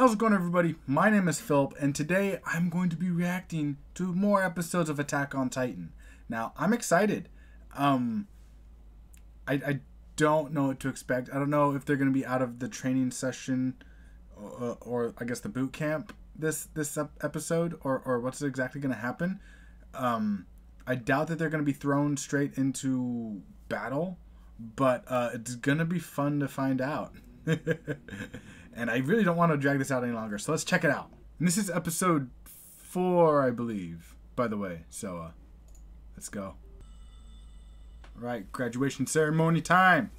How's it going, everybody? My name is Philip, and today I'm going to be reacting to more episodes of Attack on Titan. Now, I'm excited. Um, I, I don't know what to expect. I don't know if they're going to be out of the training session, or, or I guess the boot camp this this episode, or or what's exactly going to happen. Um, I doubt that they're going to be thrown straight into battle, but uh, it's going to be fun to find out. and I really don't want to drag this out any longer. So let's check it out. And this is episode four, I believe, by the way. So uh, let's go. All right, graduation ceremony time.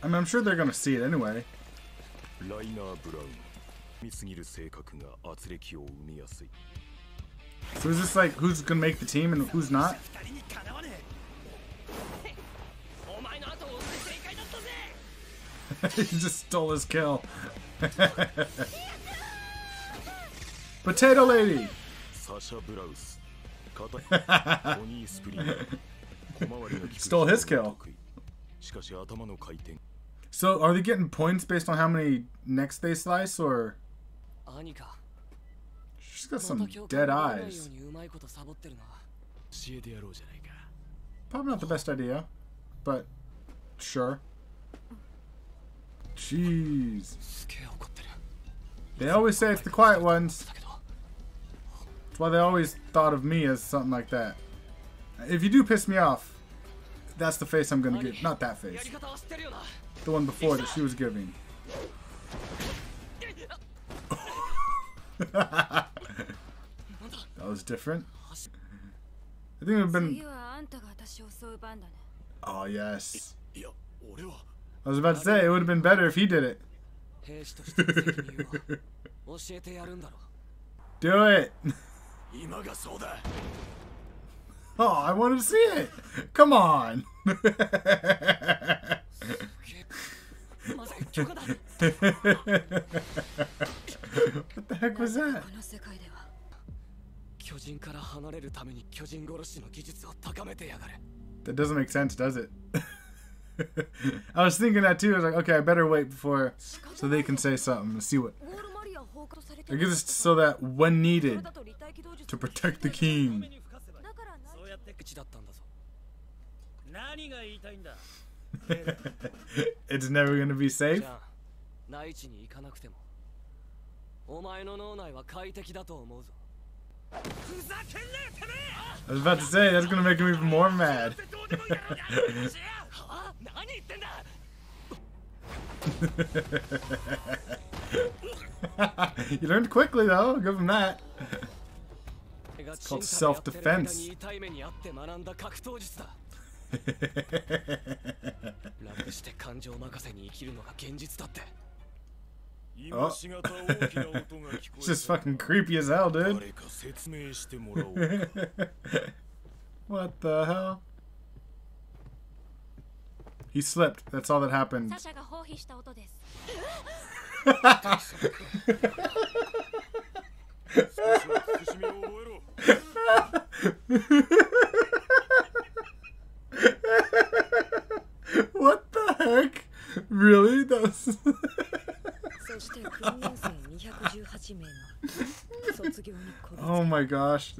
I mean, I'm sure they're gonna see it anyway. ライナー・ブラウン見すぎる性格が圧力を生みやすい so is this like who's gonna make the team and who's not? he just stole his kill. Potato lady. stole his kill. So are they getting points based on how many necks they slice or? She's got some dead eyes. Probably not the best idea, but sure. Jeez. They always say it's the quiet ones. That's why they always thought of me as something like that. If you do piss me off, that's the face I'm gonna get. Not that face. The one before that she was giving. That was different. I think we've been. Oh, yes. I was about to say, it would have been better if he did it. Do it! oh, I want to see it! Come on! what the heck was that? 巨人から離れるために巨人殺しの技術を高めてやがる。That doesn't make sense, does it? I was thinking that too. I was like, okay, I better wait before so they can say something. See what. I guess it's so that when needed to protect the king. it's never gonna be safe. お前の脳内は快適だと思うぞ。I was about to say, that's gonna make him even more mad. you learned quickly though, I'll give him that. It's called self-defense. Oh. it's just fucking creepy as hell, dude. what the hell? He slipped. That's all that happened. what the heck? Really? That's oh my gosh.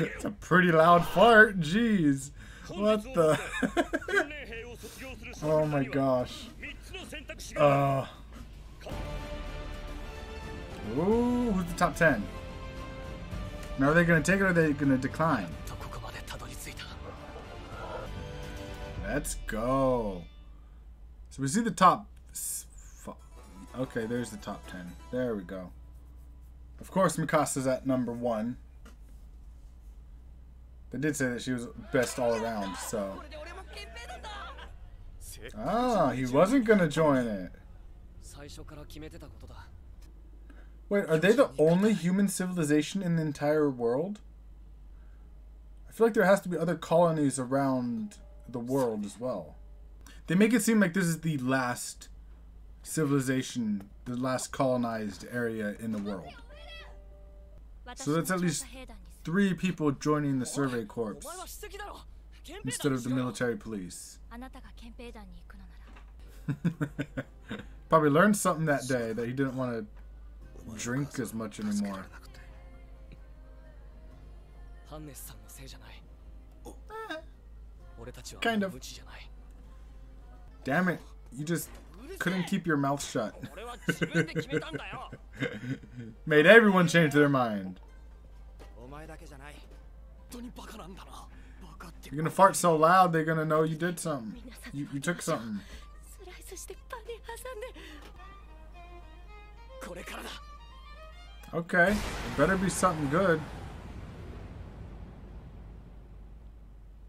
it's a pretty loud fart. Jeez. What the? oh my gosh. Uh. Ooh, who's the top 10? Now are they going to take it or are they going to decline? Let's go. So we see the top. Okay, there's the top 10. There we go. Of course, Mikasa's at number one. They did say that she was best all around, so. Ah, he wasn't gonna join it. Wait, are they the only human civilization in the entire world? I feel like there has to be other colonies around the world as well. They make it seem like this is the last civilization, the last colonized area in the world. So that's at least three people joining the Survey Corps instead of the military police. Probably learned something that day that he didn't want to drink as much anymore. Eh. kind of. Damn it. You just couldn't keep your mouth shut. Made everyone change their mind. You're gonna fart so loud they're gonna know you did something. You, you took something. Okay, it better be something good.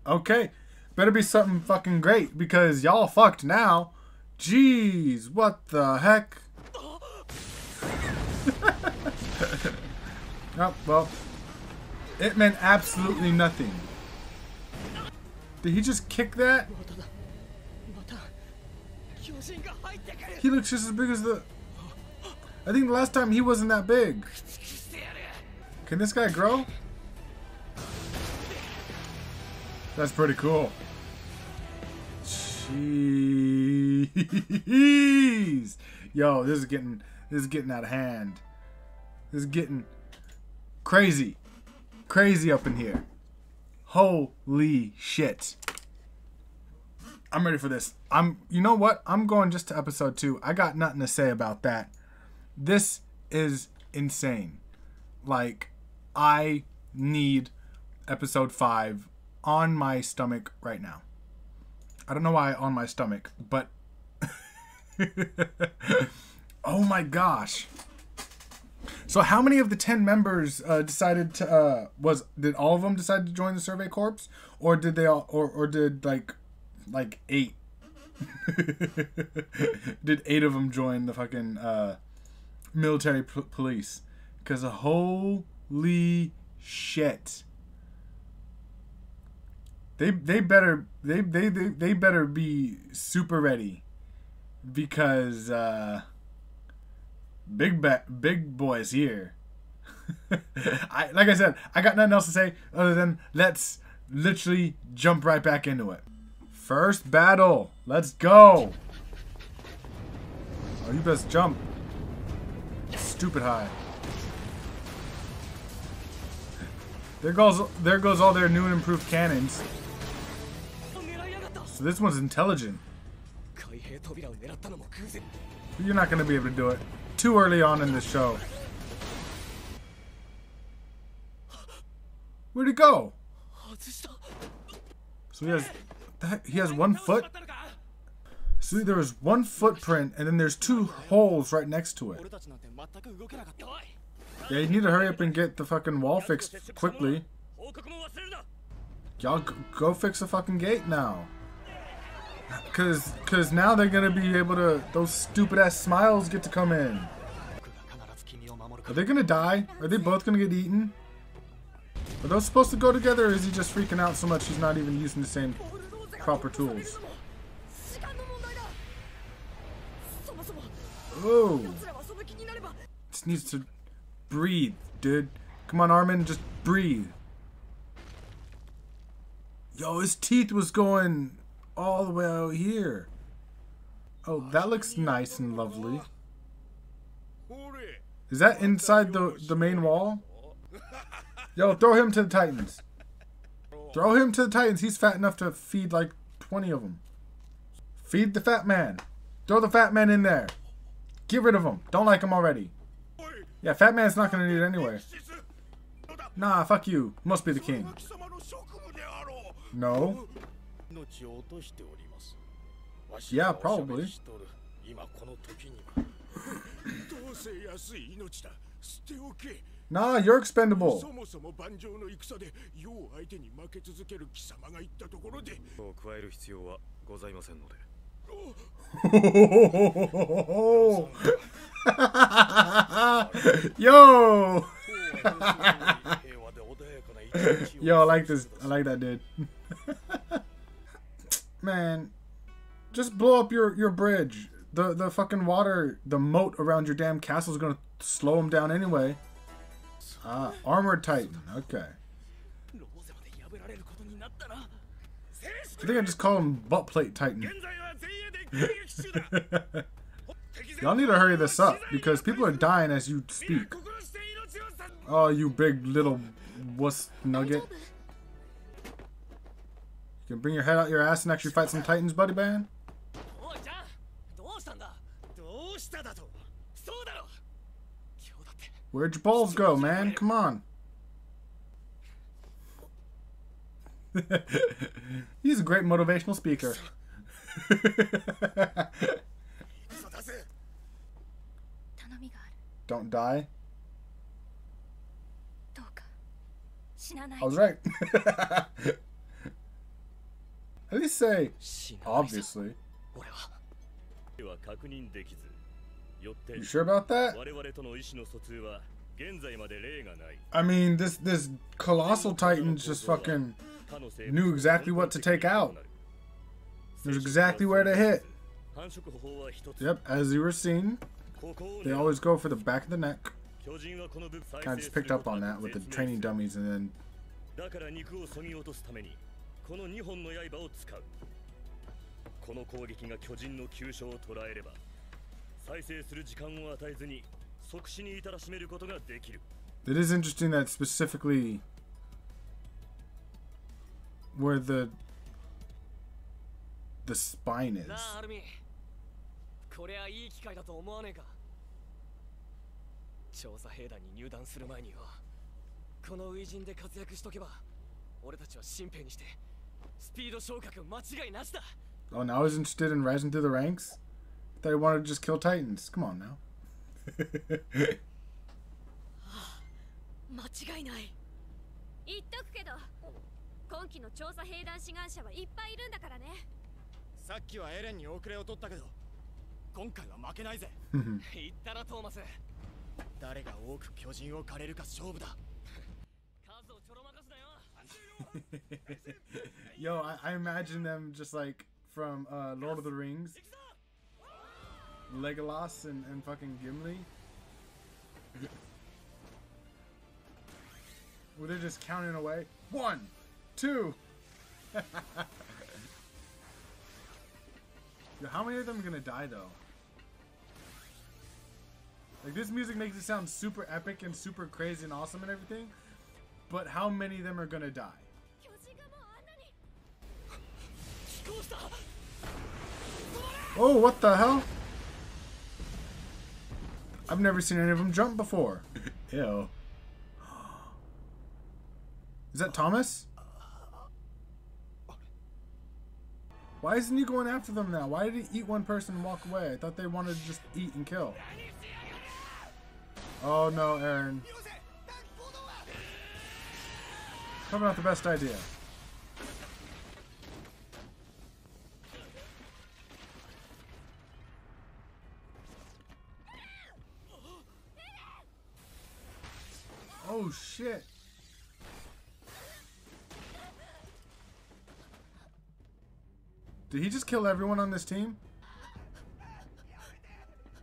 Okay, better be something fucking great because y'all fucked now. Jeez, what the heck? oh, well. It meant absolutely nothing. Did he just kick that? He looks just as big as the... I think the last time he wasn't that big. Can this guy grow? That's pretty cool. Jeez. Yo, this is getting this is getting out of hand. This is getting crazy. Crazy up in here. Holy shit. I'm ready for this. I'm you know what? I'm going just to episode 2. I got nothing to say about that. This is insane. Like I need episode 5 on my stomach right now. I don't know why on my stomach, but oh my gosh. So how many of the 10 members uh, decided to uh, was did all of them decide to join the survey corps? Or did they all or or did like like 8 did 8 of them join the fucking uh, military police? Cuz a holy shit they they better they they they, they better be super ready because uh, big ba- big boys here. I like I said, I got nothing else to say other than let's literally jump right back into it. First battle. Let's go. Oh, you best jump. Stupid high. There goes there goes all their new and improved cannons. So this one's intelligent. You're not going to be able to do it. Too early on in the show. Where'd he go? So he has... He has one foot? See, there was one footprint, and then there's two holes right next to it. Yeah, you need to hurry up and get the fucking wall fixed quickly. Y'all go fix the fucking gate now. Cause, cause now they're gonna be able to, those stupid ass smiles get to come in. Are they gonna die? Are they both gonna get eaten? Are those supposed to go together is he just freaking out so much he's not even using the same proper tools? Oh. Just needs to breathe, dude. Come on, Armin, just breathe. Yo, his teeth was going all the way out here. Oh, that looks nice and lovely. Is that inside the the main wall? Yo, throw him to the Titans. Throw him to the Titans. He's fat enough to feed like 20 of them. Feed the fat man. Throw the fat man in there. Get rid of him. Don't like him already. Yeah, fat man's not gonna need it anyway. Nah, fuck you. Must be the king. No? 命を落としておりますわし Yeah, probably. 今この時にはどうせ安い命だ捨ておけ Nah, you're expendable. そもそも盤上の戦で世を相手に負け続ける貴様が言ったところでを加える必要はございませんので Yo! Yo, I like this. I like that dude. Man, just blow up your your bridge. The the fucking water, the moat around your damn castle is gonna slow him down anyway. Ah, armor titan. Okay. I think I just call him butt plate titan. Y'all need to hurry this up because people are dying as you speak. Oh, you big little wuss nugget. You can bring your head out your ass and actually fight some titans, buddy man. Where'd your balls go, man? Come on. He's a great motivational speaker. Don't die. I was right. At least say, obviously. You sure about that? I mean, this this colossal titan just fucking knew exactly what to take out. There's exactly where to hit. Yep, as you were seeing, they always go for the back of the neck. 巨人はこの部 Kind of just picked up on that with the training dummies, and then だから肉をそぎ落とすためにこの2本の刃を使うこの攻撃が巨人の急所を捉えれば再生する時間を与えずに即死に至らしめることができる it is interesting that specifically where the the spine is. なあアルミンこれはいい機会だと思わねえか 調査兵団に入団する前によこの初陣で活躍しとけば俺たちは新兵にしてスピード昇格間違いなしだ Oh, now he's interested in rising through the ranks? Thought he wanted to just kill titans. Come on now. 間違いない言っとくけど今期の調査兵団志願者はいっぱいいるんだからねさっきはエレンに遅れを取ったけど今回は負けないぜ 言ったなトーマス誰が多く巨人を狩れるか勝負だ数をちょろまかすなよ Yo, I, I imagine them just like from uh, Lord of the Rings. Legolas and, and fucking Gimli. Where they're just counting away. One, two. Yo, how many of them are gonna die though? Like this music makes it sound super epic and super crazy and awesome and everything, but how many of them are gonna die? Oh, what the hell? I've never seen any of them jump before. Ew. Is that Thomas? Why isn't he going after them now? Why did he eat one person and walk away? I thought they wanted to just eat and kill. Oh no, Eren. Probably not the best idea. Oh shit. Did he just kill everyone on this team?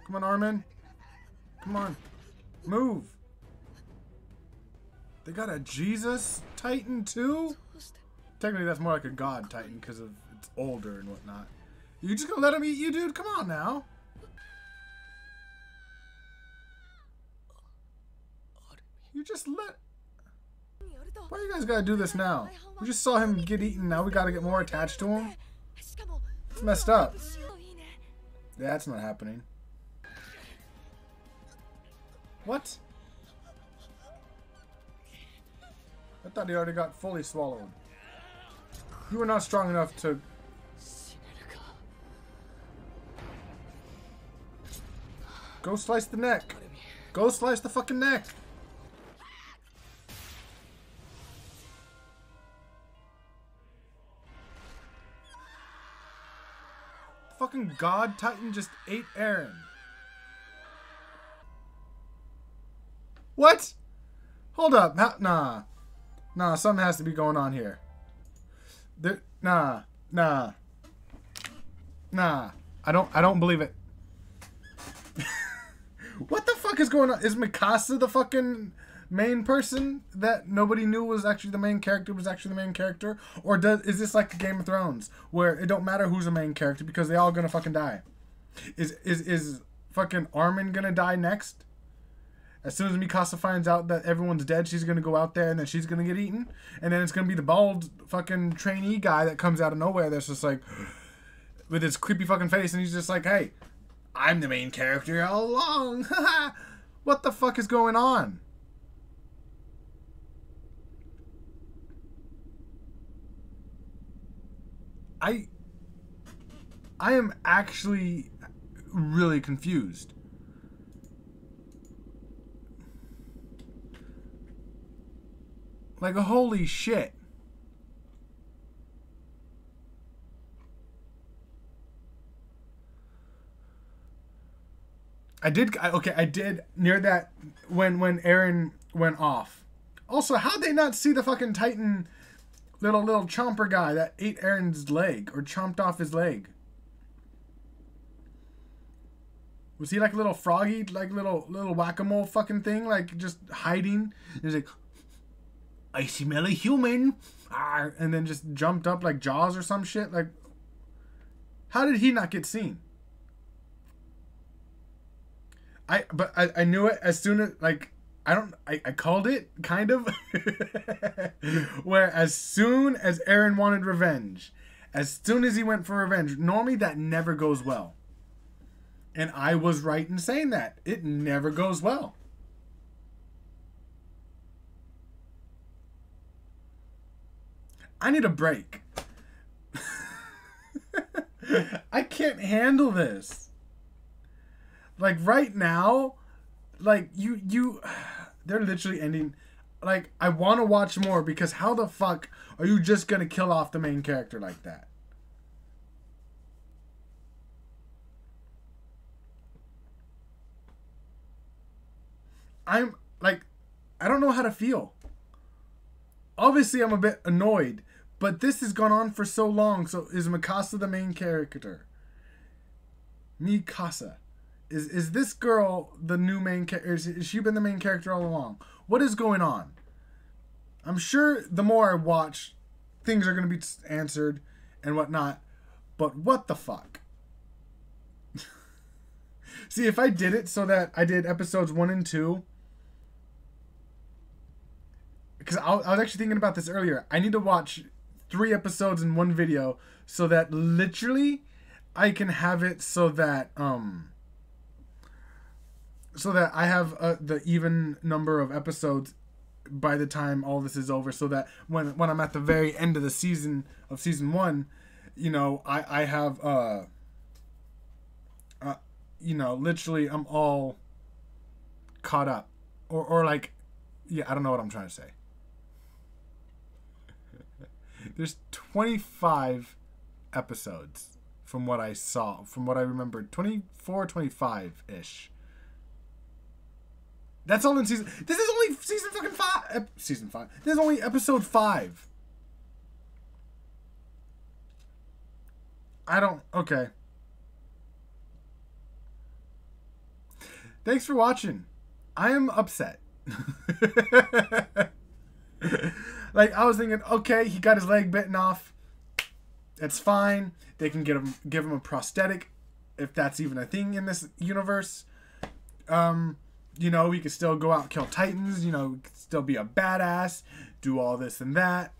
Come on, Armin. Come on. Move. They got a Jesus Titan too? Technically, that's more like a God Titan because of it's older and whatnot. You just gonna let him eat you, dude? Come on now. You just let. Why you guys gotta do this now? We just saw him get eaten. Now we gotta get more attached to him. It's messed up. Yeah, that's not happening. What? I thought he already got fully swallowed. You were not strong enough to... Go slice the neck. Go slice the fucking neck. Fucking God Titan just ate Eren. What? Hold up. Nah. Nah, something has to be going on here. There, nah. Nah. Nah. I don't I don't believe it. What the fuck is going on? Is Mikasa the fucking main person that nobody knew was actually the main character was actually the main character, or does is this like Game of Thrones where it don't matter who's the main character because they all gonna fucking die? Is is is fucking Armin gonna die next? As soon as Mikasa finds out that everyone's dead, she's gonna go out there and then she's gonna get eaten, and then it's gonna be the bald fucking trainee guy that comes out of nowhere that's just like with his creepy fucking face, and he's just like, "Hey, I'm the main character all along." what the fuck is going on? I I am actually really confused. Like a holy shit. I did okay, I did near that when when Eren went off. Also, how'd they not see the fucking Titan little little chomper guy that ate Eren's leg or chomped off his leg? Was he like a little froggy, like little little whack a mole fucking thing, like just hiding? He's like, I smell a human, Arr, and then just jumped up like Jaws or some shit. Like, how did he not get seen? I but I, I knew it as soon as like I don't I, I called it kind of where as soon as Eren wanted revenge, as soon as he went for revenge, normally that never goes well. And I was right in saying that. It never goes well. I need a break. I can't handle this. Like right now, like you you they're literally ending like I want to watch more because how the fuck are you just going to kill off the main character like that? I'm like I don't know how to feel. Obviously I'm a bit annoyed, but this has gone on for so long. So is Mikasa the main character? Mikasa. Is is this girl the new main character? Is, is she been the main character all along? What is going on? I'm sure the more I watch, things are going to be answered and whatnot. But what the fuck? See, if I did it so that I did episodes one and two, because I, I was actually thinking about this earlier. I need to watch three episodes in one video so that literally I can have it so that um so that I have uh, the even number of episodes by the time all this is over so that when when I'm at the very end of the season of season 1 you know I I have uh uh you know literally I'm all caught up. Or or like yeah I don't know what I'm trying to say there's 25 episodes from what I saw from what I remember 24 25 ish that's all in season. This is only season fucking five. Ep, season five. This is only episode five. I don't. Okay. Thanks for watching. I am upset. like I was thinking, okay, he got his leg bitten off. It's fine. They can get him, give him a prosthetic, if that's even a thing in this universe. Um you know, he could still go out kill titans, you know, still be a badass, do all this and that.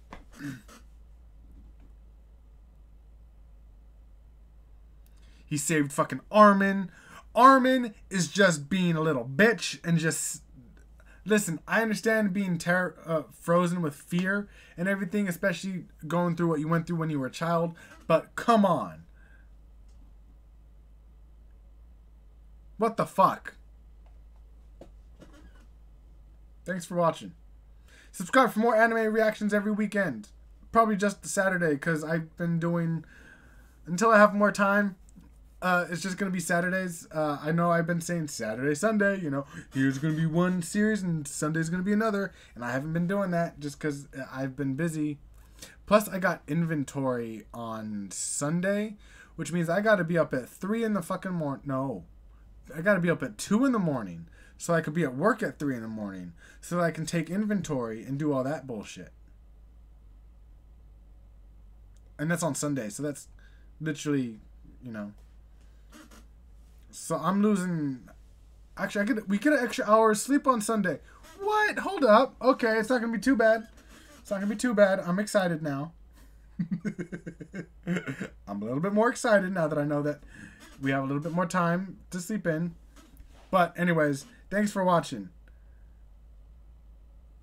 he saved fucking Armin. Armin is just being a little bitch and just listen. I understand being ter- uh, frozen with fear and everything, especially going through what you went through when you were a child. But come on, what the fuck? Thanks for watching. Subscribe for more anime reactions every weekend. Probably just Saturday because I've been doing until I have more time. Uh, it's just gonna be Saturdays. Uh, I know I've been saying Saturday, Sunday. You know, here's gonna be one series and Sunday's gonna be another, and I haven't been doing that just because I've been busy. Plus, I got inventory on Sunday, which means I gotta be up at three in the fucking morning. No, I gotta be up at two in the morning so I could be at work at three in the morning, so that I can take inventory and do all that bullshit. And that's on Sunday, so that's literally, you know. So I'm losing. Actually, I could we get an extra hour of sleep on Sunday. What? Hold up. Okay, it's not gonna be too bad. It's not gonna be too bad. I'm excited now. I'm a little bit more excited now that I know that we have a little bit more time to sleep in. But anyways, thanks for watching.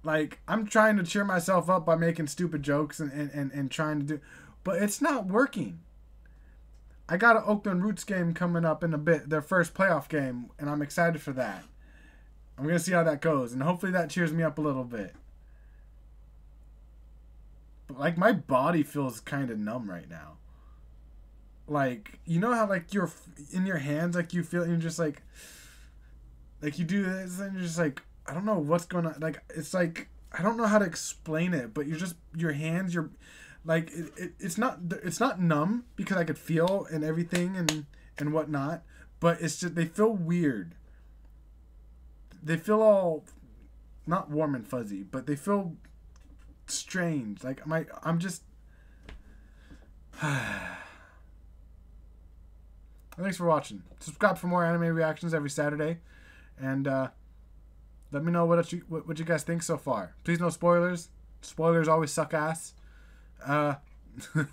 Like, I'm trying to cheer myself up by making stupid jokes and, and, and, and trying to do but it's not working. I got an Oakland Roots game coming up in a bit, their first playoff game, and I'm excited for that. I'm gonna see how that goes, and hopefully that cheers me up a little bit. But like my body feels kind of numb right now. Like you know how like you're in your hands, like you feel, you're just like, like you do this, and you're just like, I don't know what's going on. Like it's like I don't know how to explain it, but you're just your hands, you're like it, it, it's not it's not numb because I could feel and everything and and whatnot, but it's just they feel weird. They feel all not warm and fuzzy, but they feel strange. Like my I'm just Thanks for watching. Subscribe for more anime reactions every Saturday, and uh, let me know what you what, what you guys think so far. Please no spoilers. Spoilers always suck ass. Uh,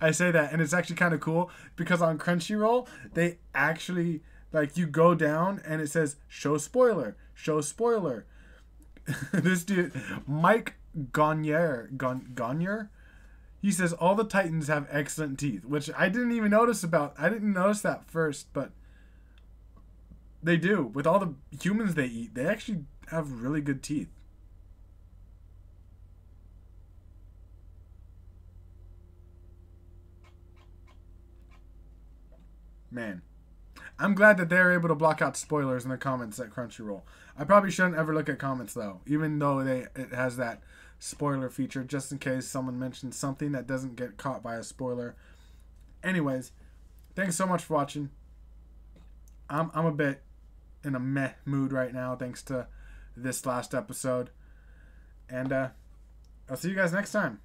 I say that, and it's actually kind of cool because on Crunchyroll they actually like you go down and it says show spoiler, show spoiler. this dude, Mike Gonnier, Gon, Gonnier, he says all the Titans have excellent teeth, which I didn't even notice about. I didn't notice that first, but they do. With all the humans they eat, they actually have really good teeth. Man. I'm glad that they're able to block out spoilers in the comments at Crunchyroll. I probably shouldn't ever look at comments though, even though they it has that spoiler feature just in case someone mentions something that doesn't get caught by a spoiler. Anyways, thanks so much for watching. I'm I'm a bit in a meh mood right now thanks to this last episode. And uh I'll see you guys next time.